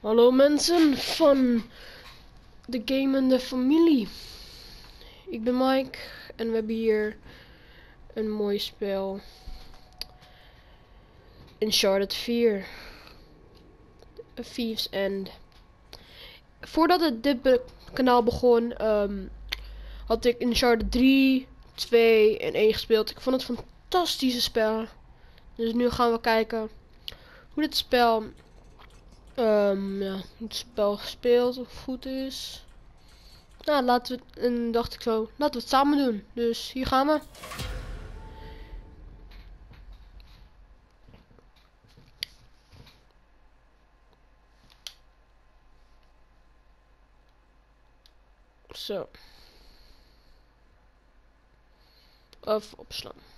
Hallo mensen van de gamende familie. Ik ben Mike en we hebben hier een mooi spel. Uncharted 4. A Thieves End. Voordat het dit kanaal begon, ehm, had ik Uncharted 3, 2 en 1 gespeeld. Ik vond het fantastische spel. Dus nu gaan we kijken hoe dit spel Ehm ja, het spel gespeeld of goed is. Nou, laten we en dacht ik zo, laten we het samen doen. Dus hier gaan we. Zo. Even opslaan.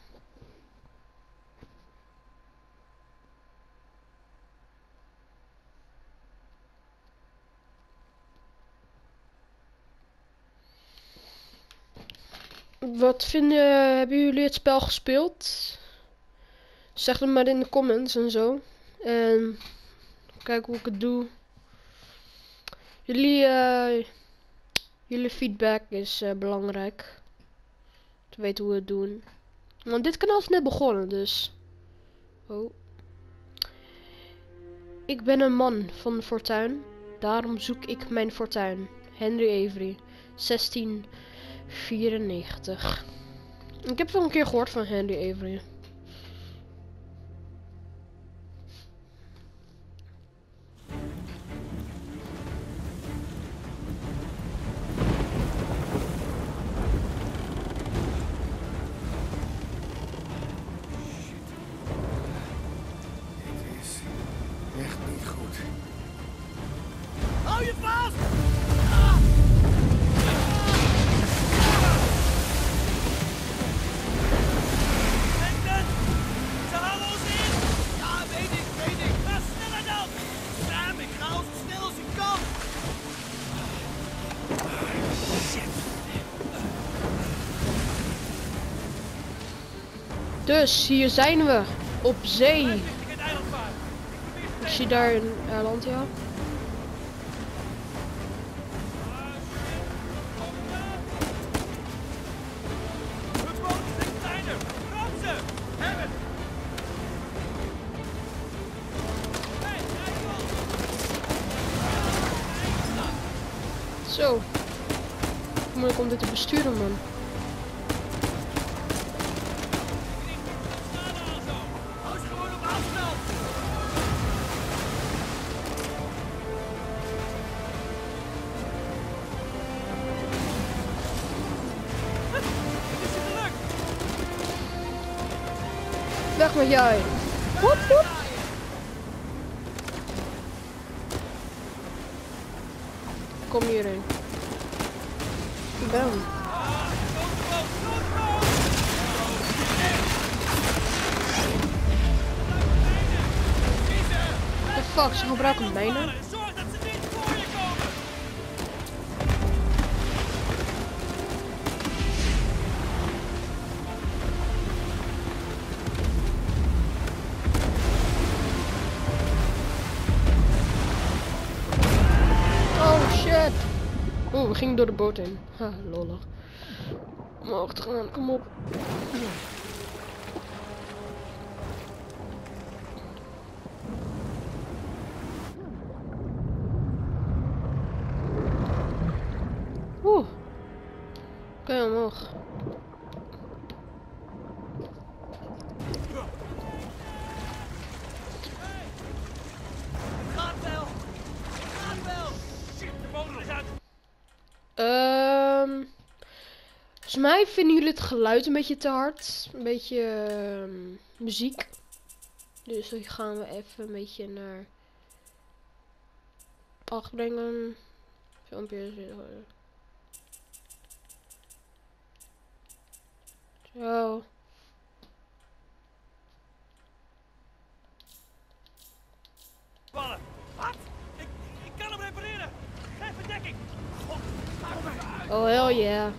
Wat vinden, hebben jullie het spel gespeeld? Zeg het maar in de comments en zo. En kijk hoe ik het doe. Jullie, eh, jullie feedback is eh, belangrijk. Te weten hoe we het doen. Want dit kanaal is net begonnen, dus. Oh. Ik ben een man van fortuin. Daarom zoek ik mijn fortuin. Henry Avery. 1694. Ik heb wel een keer gehoord van Henry Avery. Dus hier zijn we. Op zee. Ik zie daar een eiland, ja. Zo. Moeilijk om dit te besturen, man. Woep. Kom hierheen. Bam. Fuck, ze gebruiken mijnen. Oeh, we gingen door de boot heen. Ha, lollig. Omhoog te gaan, kom op. Oeh. Oké, omhoog. Gaat wel! Gaat wel! Shit, de motor is uit! Ehm. Volgens mij vinden jullie het geluid een beetje te hard. Een beetje ehm, muziek. Dus dan gaan we even een beetje naar 8 brengen. Filmpjes. eh, Zo. Ballen! Wat? Ik, ik kan hem repareren! Geef verdekking! Oh hell yeah.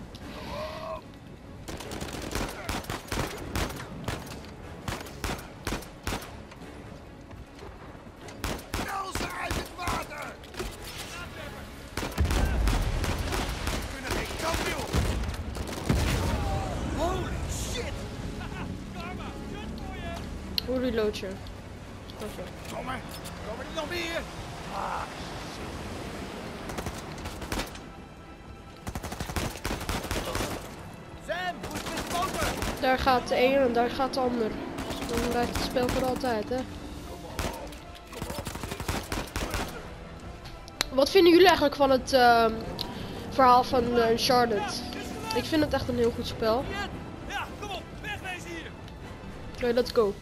Reload je. Kom maar. Er nog meer? Sam, hoe met motor? Daar gaat de een en daar gaat de ander. Dan blijft het spel voor altijd, hè. Wat vinden jullie eigenlijk van het ehm, verhaal van eh, Uncharted? Ik vind het echt een heel goed spel. Ja, kom op. Wegwezen hier. Oké, let's go.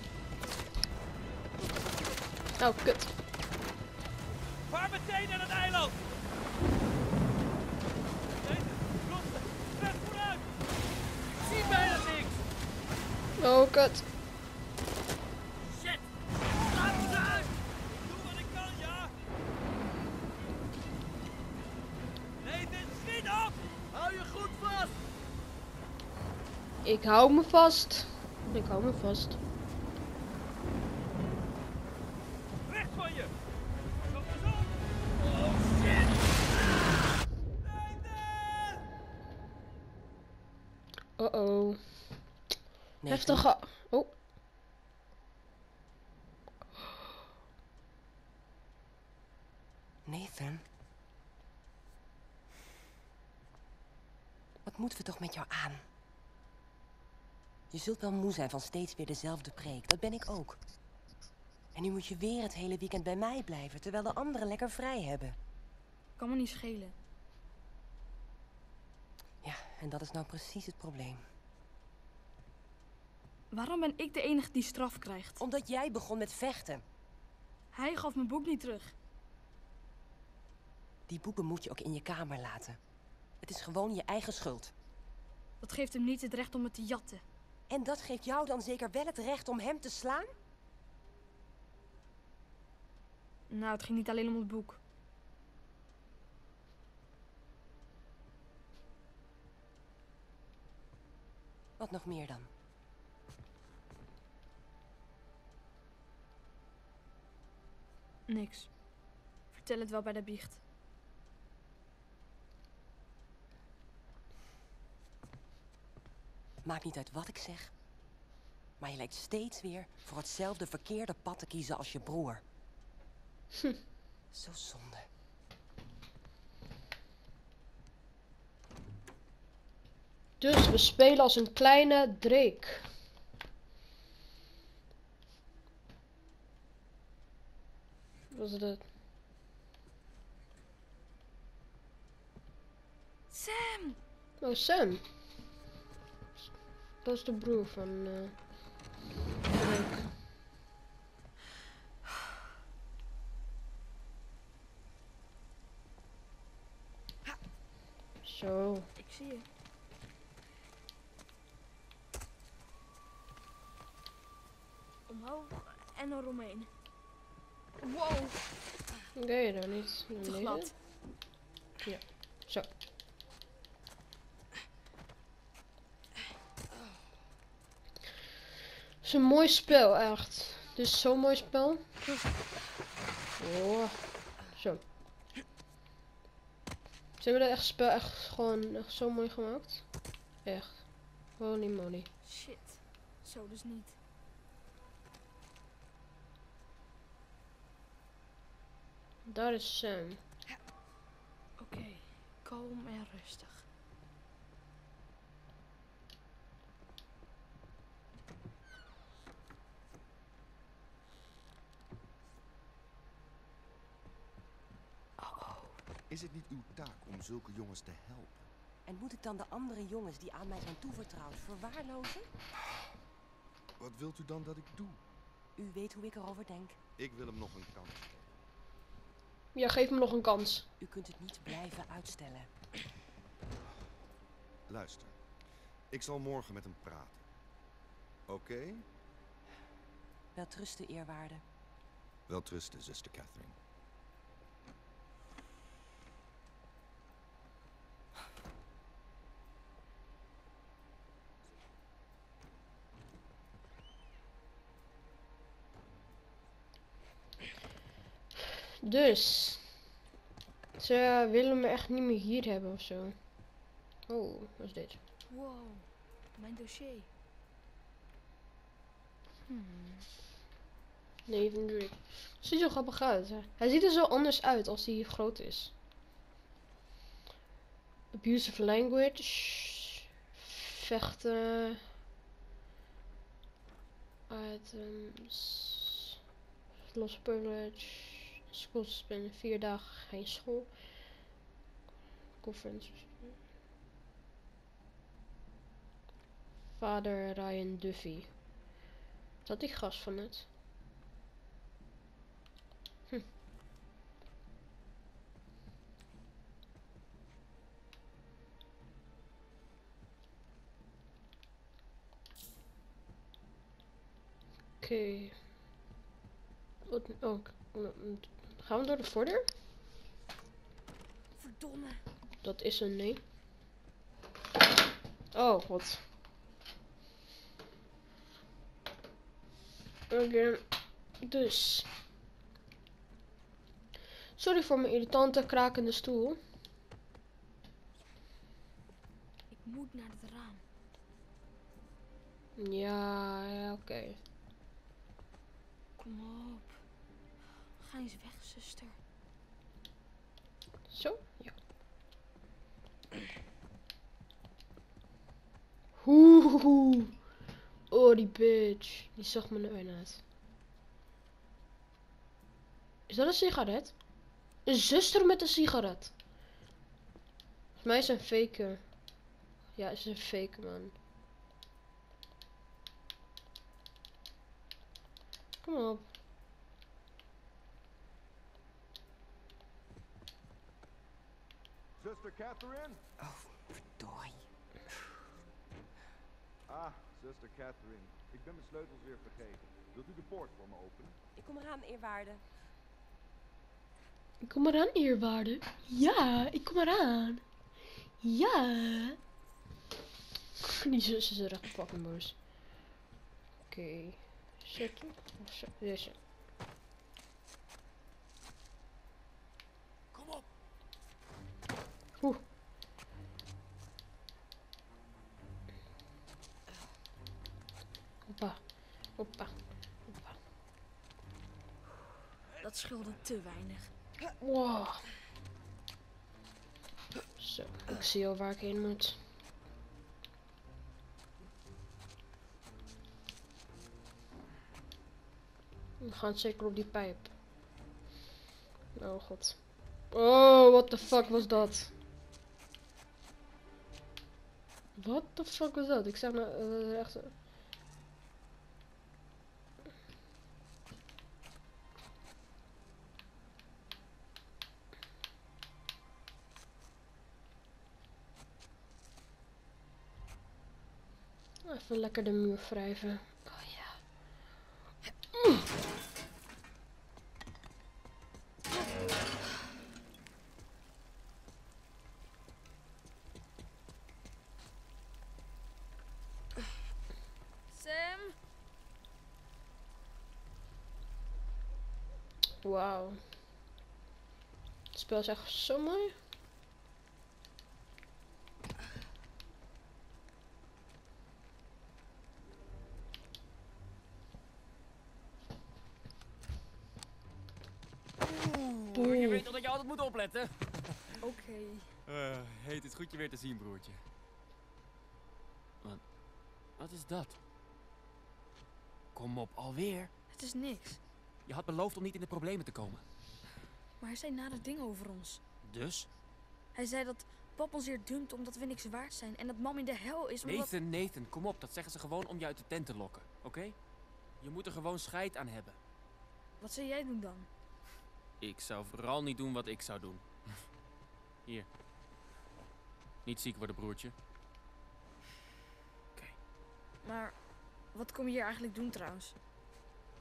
Oh, kut. Vaar meteen naar het eiland. Jezus, vooruit. Ik zie bijna niks. Oh, kut. Shit. Laat ons uit. Doe wat ik kan, ja. Nathan, schiet op. Hou je goed vast. Ik hou me vast. Ik hou me vast. Nathan? Heftige... Oh. Nathan? Wat moeten we toch met jou aan? Je zult wel moe zijn van steeds weer dezelfde preek. Dat ben ik ook. En nu moet je weer het hele weekend bij mij blijven, terwijl de anderen lekker vrij hebben. Kan me niet schelen. Ja, en dat is nou precies het probleem. Waarom ben ik de enige die straf krijgt? Omdat jij begon met vechten. Hij gaf mijn boek niet terug. Die boeken moet je ook in je kamer laten. Het is gewoon je eigen schuld. Dat geeft hem niet het recht om het te jatten. En dat geeft jou dan zeker wel het recht om hem te slaan? Nou, het ging niet alleen om het boek. Wat nog meer dan? Niks. Vertel het wel bij de biecht. Maakt niet uit wat ik zeg. Maar je lijkt steeds weer voor hetzelfde verkeerde pad te kiezen als je broer. Zo zonde. Dus we spelen als een kleine Drake. Wat is dat? Sam! Oh, Sam. Dat is de broer van eh Drake. Zo. Ik zie je. Omhoog en eromheen. Wow, Oké, dan niet. naar beneden. glad. Zo. Het is een mooi spel, echt. Dit is zo'n mooi spel. Oh. Zo. Ze hebben dat echt spel echt gewoon echt zo mooi gemaakt. Echt. Holy moly. Shit. Zo dus niet. Daar is Sam. Oké, kalm en rustig. Is het niet uw taak om zulke jongens te helpen? En moet ik dan de andere jongens die aan mij zijn toevertrouwd verwaarlozen? Wat wilt u dan dat ik doe? U weet hoe ik erover denk. Ik wil hem nog een kans geven. Ja, geef me nog een kans. U kunt het niet blijven uitstellen. Luister, ik zal morgen met hem praten. Oké? Wel trusten, eerwaarde. Wel trusten, zuster Catherine. Dus. Ze willen me echt niet meer hier hebben of zo. Oh, wat is dit? Wow, mijn dossier. Hmm. Nathan Drake. Ziet er zo grappig uit. Hè? Hij ziet er zo anders uit als hij groot is. Abusive language. Vechten. Items. Lost privilege. School suspended. Vier dagen geen school. Conference. Vader Ryan Duffy. Dat die gast van het? Hm. Oké. Wat ook. Gaan we door de voordeur? Verdomme. Dat is een nee. Oh, god. Oké. Dus. Sorry voor mijn irritante krakende stoel. Ik moet naar het raam. Ja, ja oké. Kom op. Ga eens weg, zuster. Zo? Ja. Oeh. Oh, die bitch. Die zag me er uit. Is dat een sigaret? Een zuster met een sigaret. Volgens mij is een fake. Ja, is een fake man. Kom op. Zuster Catherine? Oh, verdorie. Ah, zuster Catherine. Ik ben mijn sleutels weer vergeten. Wilt u de poort voor me openen? Ik kom eraan, eerwaarde. Ik kom eraan, eerwaarde. Ja, ik kom eraan. Ja. Die zus is er echt fucking boos. Oké. Zetten. Of zo. Deze. Kom op. Oeh. Hoppa. Hoppa. Hoppa. Dat scheelde te weinig. Wow. Zo, ik zie al waar ik heen moet. We gaan zeker op die pijp. Oh god. Oh, what the fuck was dat? What the fuck was dat? Ik zeg eh, echt zo. Even lekker de muur wrijven. Wauw. Het spel is echt zo mooi. Oeh, je weet toch dat je altijd moet opletten? Oké. Eh, heet het goed je weer te zien, broertje. Wat? Wat is dat? Kom op, alweer. Het is niks. Je had beloofd om niet in de problemen te komen. Maar hij zei nare dingen over ons. Dus? Hij zei dat pap ons hier dumpt omdat we niks waard zijn. En dat mam in de hel is omdat... Nathan, Nathan, kom op. Dat zeggen ze gewoon om je uit de tent te lokken, oké? Je moet er gewoon scheid aan hebben. Wat zou jij doen dan? Ik zou vooral niet doen wat ik zou doen. Hier. Niet ziek worden, broertje. Maar wat kom je hier eigenlijk doen trouwens?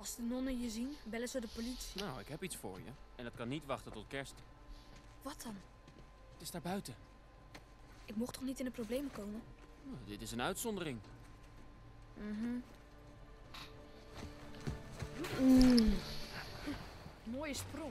Als de nonnen je zien, bellen ze de politie. Nou, ik heb iets voor je. En dat kan niet wachten tot kerst. Wat dan? Het is daar buiten. Ik mocht toch niet in de problemen komen? Nou, dit is een uitzondering. Mhm. Mm. Mooie sprong.